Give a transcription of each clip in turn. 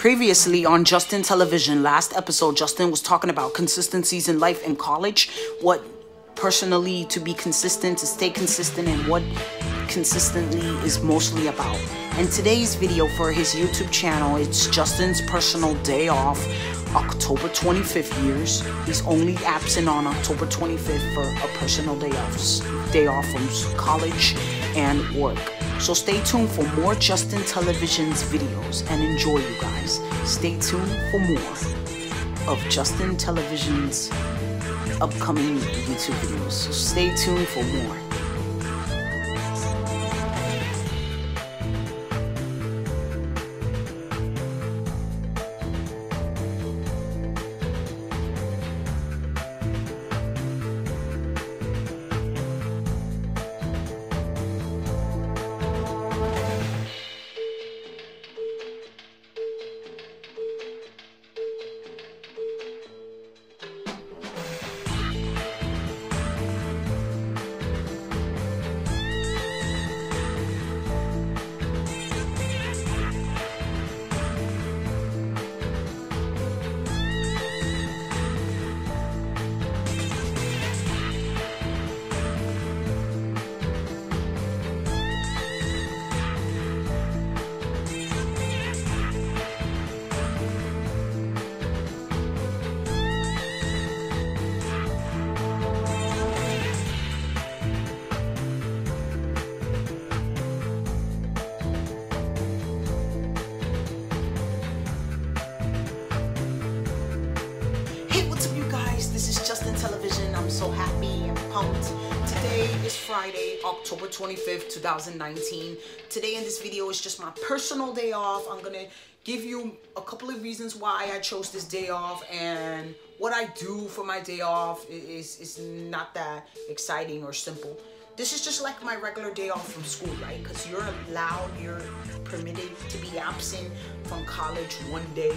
Previously on Justin Television, last episode, Justin was talking about consistencies in life and college, what personally to be consistent, to stay consistent, and what consistently is mostly about. And today's video for his YouTube channel, it's Justin's personal day off, October 25th years. He's only absent on October 25th for a personal day off, day off from college and work. So stay tuned for more Justin Television's videos and enjoy you guys. Stay tuned for more of Justin Television's upcoming YouTube videos. So stay tuned for more. Pumped. Today is Friday, October 25th, 2019. Today in this video is just my personal day off. I'm gonna give you a couple of reasons why I chose this day off and what I do for my day off is, is not that exciting or simple. This is just like my regular day off from school, right? Because you're allowed, you're permitted to be absent from college one day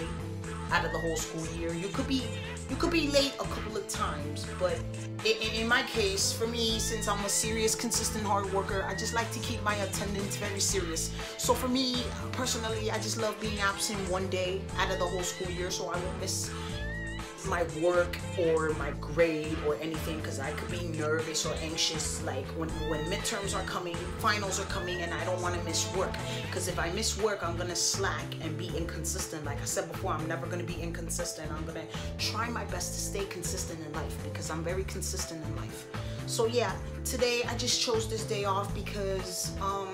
out of the whole school year. You could be you could be late a couple of times, but in, in, my case, for me, since I'm a serious, consistent hard worker, I just like to keep my attendance very serious. So for me, personally, I just love being absent one day out of the whole school year so I won't miss my work or my grade or anything because I could be nervous or anxious like when, when midterms are coming, finals are coming and I don't want to miss work. Because if I miss work I'm gonna slack and be inconsistent. Like I said before I'm never gonna be inconsistent. I'm gonna try my best to stay consistent in life because I'm very consistent in life. So yeah today I just chose this day off because um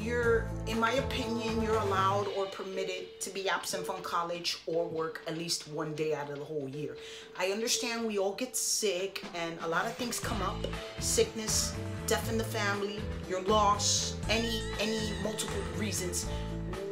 you're, in my opinion, you're allowed or permitted to be absent from college or work at least one day out of the whole year. I understand we all get sick and a lot of things come up. Sickness, death in the family, your loss, any, any multiple reasons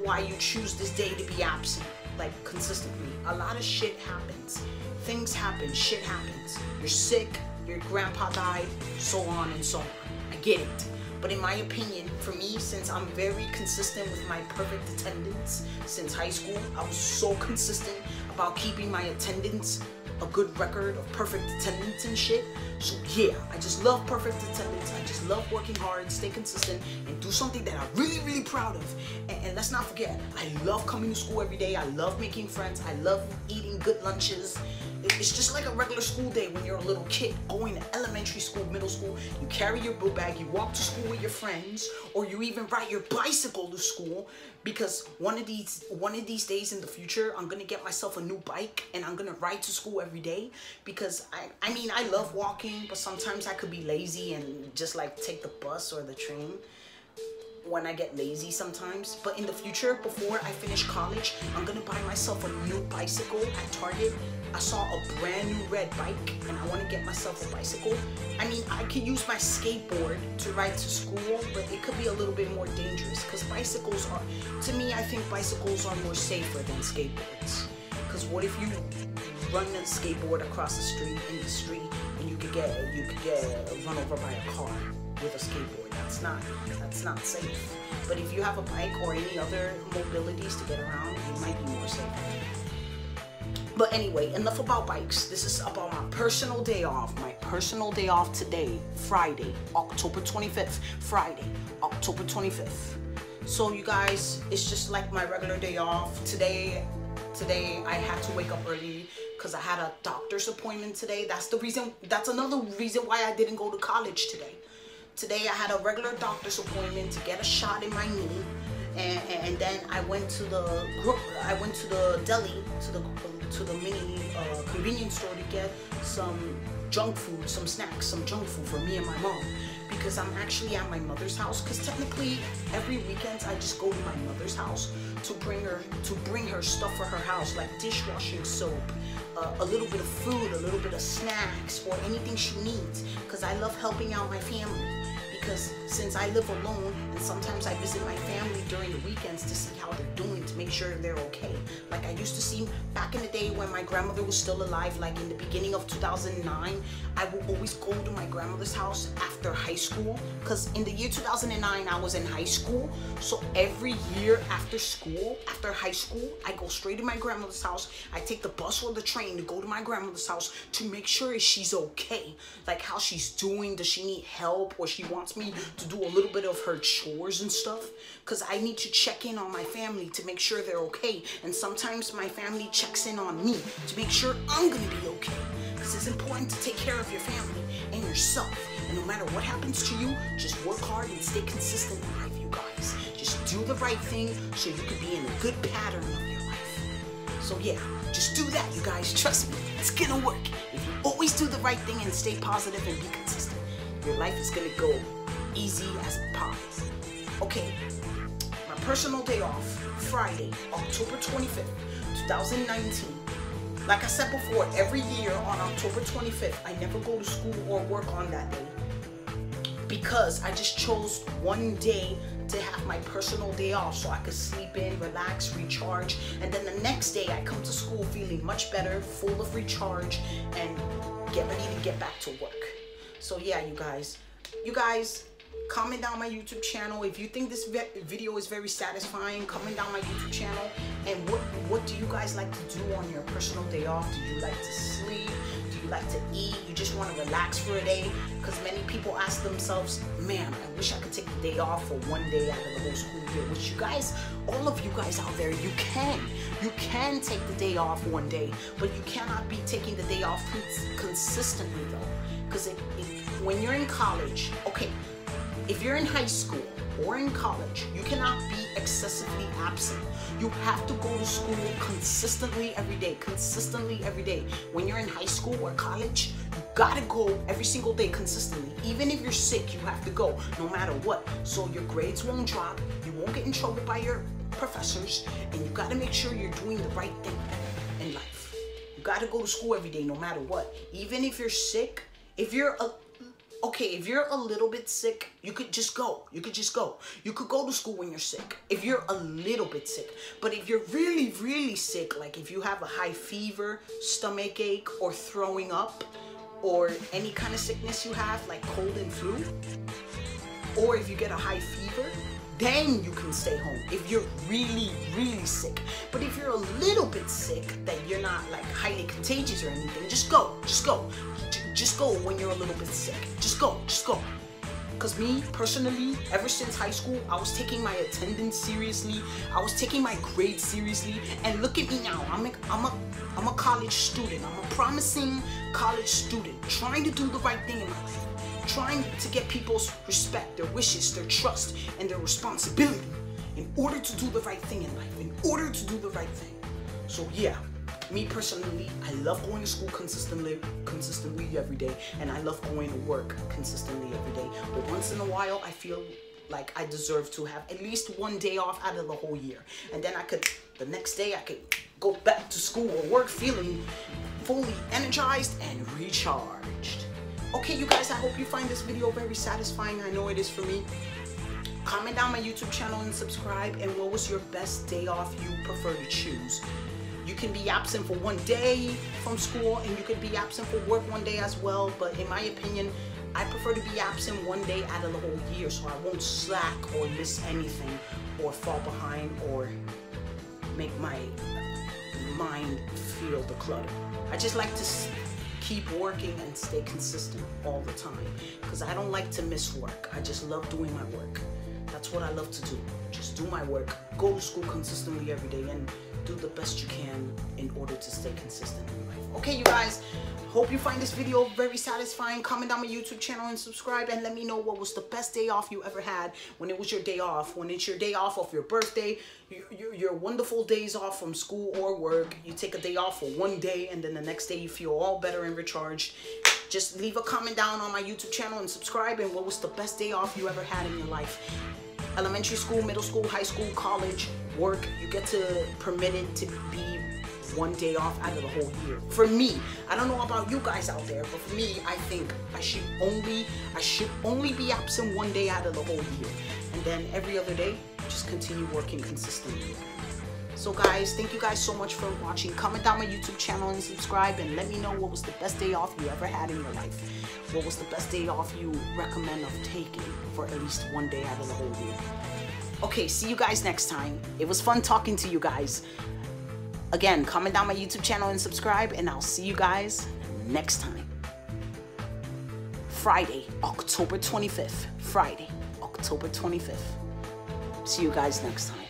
why you choose this day to be absent, like consistently. A lot of shit happens. Things happen, shit happens. You're sick, your grandpa died, so on and so on. I get it. But in my opinion, for me, since I'm very consistent with my perfect attendance since high school, I was so consistent about keeping my attendance a good record of perfect attendance and shit. So yeah, I just love perfect attendance. I just love working hard, stay consistent, and do something that I'm really, really proud of. And, and let's not forget, I love coming to school every day. I love making friends. I love eating good lunches. It's just like a regular school day when you're a little kid going to elementary school, middle school. You carry your book bag, you walk to school with your friends, or you even ride your bicycle to school. Because one of these one of these days in the future, I'm gonna get myself a new bike and I'm gonna ride to school every day. Because I, I mean, I love walking, but sometimes I could be lazy and just like take the bus or the train when I get lazy sometimes. But in the future, before I finish college, I'm gonna buy myself a new bicycle at Target. I saw a brand new red bike and I wanna get myself a bicycle. I mean, I could use my skateboard to ride to school, but it could be a little bit more dangerous because bicycles are, to me, I think bicycles are more safer than skateboards. Because what if you run a skateboard across the street in the street and you could get you could get run over by a car? With a skateboard. That's not that's not safe. But if you have a bike or any other mobilities to get around, it might be more safe. But anyway, enough about bikes. This is about my personal day off. My personal day off today, Friday, October 25th. Friday, October 25th. So you guys, it's just like my regular day off. Today, today I had to wake up early because I had a doctor's appointment today. That's the reason, that's another reason why I didn't go to college today. Today I had a regular doctor's appointment to get a shot in my knee. And, and then I went to the group, I went to the deli to the to the mini uh, convenience store to get some junk food, some snacks, some junk food for me and my mom because I'm actually at my mother's house because technically every weekend I just go to my mother's house to bring her to bring her stuff for her house like dishwashing soap, a little bit of food, a little bit of snacks or anything she needs because I love helping out my family because since I live alone and sometimes I visit my family during the weekends to see how they're doing to make sure they're okay. Like I used to see back in the day when my grandmother was still alive, like in the beginning of 2009, I would always go to my grandmother's house after high school because in the year 2009 I was in high school. So every year after school, after high school, I go straight to my grandmother's house. I take the bus or the train to go to my grandmother's house to make sure she's okay. Like how she's doing, does she need help or she wants me to do a little bit of her chores and stuff because I need to check in on my family to make sure they're okay. And sometimes my family checks in on me to make sure I'm gonna be okay. Because it's important to take care of your family and yourself. And no matter what happens to you, just work hard and stay consistent in life, you guys. Just do the right thing so you can be in a good pattern of your life. So yeah, just do that, you guys. Trust me, it's gonna work. If you always do the right thing and stay positive and be consistent, your life is gonna go easy as pie. Okay, my personal day off, Friday, October 25th, 2019. Like I said before, every year on October 25th, I never go to school or work on that day because I just chose one day to have my personal day off so I could sleep in, relax, recharge, and then the next day I come to school feeling much better, full of recharge, and get ready to get back to work. So yeah, you guys, you guys, comment down my YouTube channel if you think this video is very satisfying. Comment down my YouTube channel and what what do you guys like to do on your personal day off? Do you like to sleep? Do you like to eat? You just want to relax for a day? Because many people ask themselves, man, I wish I could take the day off for one day out of the whole school year. Which you guys, all of you guys out there, you can. You can take the day off one day, but you cannot be taking the day off consistently though. Because it, it, when you're in college, okay, if you're in high school or in college, you cannot be excessively absent. You have to go to school consistently every day, consistently every day. When you're in high school or college, you gotta go every single day consistently. Even if you're sick, you have to go no matter what. So your grades won't drop, you won't get in trouble by your professors, and you gotta make sure you're doing the right thing in life. You gotta go to school every day no matter what. Even if you're sick, if you're a okay, if you're a little bit sick, you could just go. You could just go. You could go to school when you're sick. If you're a little bit sick. But if you're really, really sick, like if you have a high fever, stomach ache, or throwing up, or any kind of sickness you have, like cold and flu, or if you get a high fever, then you can stay home if you're really, really sick. But if you're a little bit sick, that you're not like highly contagious or anything, just go, just go. Just go when you're a little bit sick. Just go, just go. Because me, personally, ever since high school, I was taking my attendance seriously. I was taking my grades seriously. And look at me now. I'm a, I'm a, I'm a college student. I'm a promising college student. Trying to do the right thing in my life. Trying to get people's respect, their wishes, their trust, and their responsibility in order to do the right thing in life. In order to do the right thing. So yeah, me personally, I love going to school consistently, consistently every day, and I love going to work consistently every day. But once in a while, I feel like I deserve to have at least one day off out of the whole year, and then I could, the next day, I could go back to school or work feeling fully energized and recharged. Okay, you guys, I hope you find this video very satisfying. I know it is for me. Comment down my YouTube channel and subscribe. And what was your best day off you prefer to choose? You can be absent for one day from school and you can be absent for work one day as well. But in my opinion, I prefer to be absent one day out of the whole year so I won't slack or miss anything or fall behind or make my mind feel the clutter. I just like to keep working and stay consistent all the time because I don't like to miss work. I just love doing my work. That's what I love to do. Just do my work go to school consistently every day and do the best you can in order to stay consistent. Okay, you guys, hope you find this video very satisfying. Comment down my YouTube channel and subscribe and let me know what was the best day off you ever had when it was your day off, when it's your day off of your birthday, your, your, your wonderful days off from school or work. You take a day off for one day and then the next day you feel all better and recharged. Just leave a comment down on my YouTube channel and subscribe and what was the best day off you ever had in your life elementary school, middle school, high school, college, work, you get to permit it to be one day off out of the whole year. For me, I don't know about you guys out there, but for me, I think I should only I should only be absent one day out of the whole year. And then every other day, just continue working consistently. So guys, thank you guys so much for watching. Comment down my YouTube channel and subscribe and let me know what was the best day off you ever had in your life. What was the best day off you recommend of taking for at least one day out of the whole year. Okay, see you guys next time. It was fun talking to you guys. Again, comment down my YouTube channel and subscribe and I'll see you guys next time. Friday, October 25th. Friday, October 25th. See you guys next time.